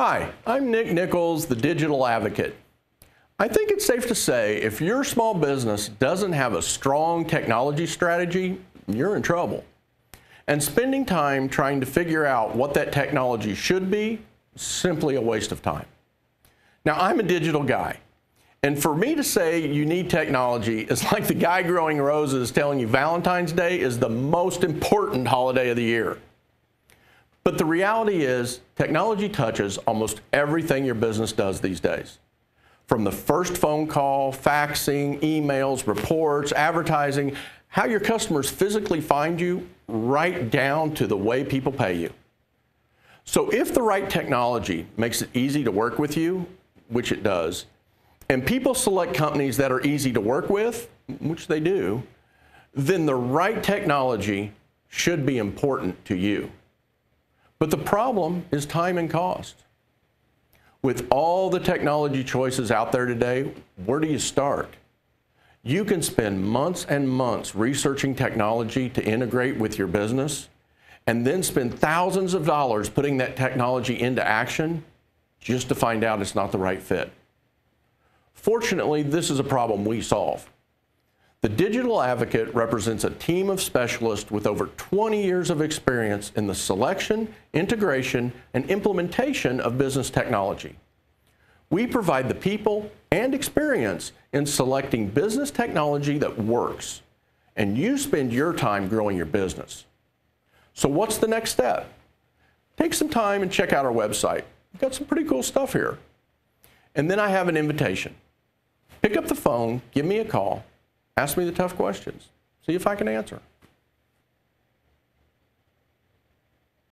Hi, I'm Nick Nichols, the Digital Advocate. I think it's safe to say if your small business doesn't have a strong technology strategy, you're in trouble. And spending time trying to figure out what that technology should be is simply a waste of time. Now, I'm a digital guy. And for me to say you need technology is like the guy growing roses telling you Valentine's Day is the most important holiday of the year. But the reality is, technology touches almost everything your business does these days. From the first phone call, faxing, emails, reports, advertising, how your customers physically find you, right down to the way people pay you. So if the right technology makes it easy to work with you, which it does, and people select companies that are easy to work with, which they do, then the right technology should be important to you. But the problem is time and cost. With all the technology choices out there today, where do you start? You can spend months and months researching technology to integrate with your business and then spend thousands of dollars putting that technology into action just to find out it's not the right fit. Fortunately, this is a problem we solve. The Digital Advocate represents a team of specialists with over 20 years of experience in the selection, integration, and implementation of business technology. We provide the people and experience in selecting business technology that works, and you spend your time growing your business. So what's the next step? Take some time and check out our website. We've got some pretty cool stuff here. And then I have an invitation. Pick up the phone, give me a call, Ask me the tough questions. See if I can answer.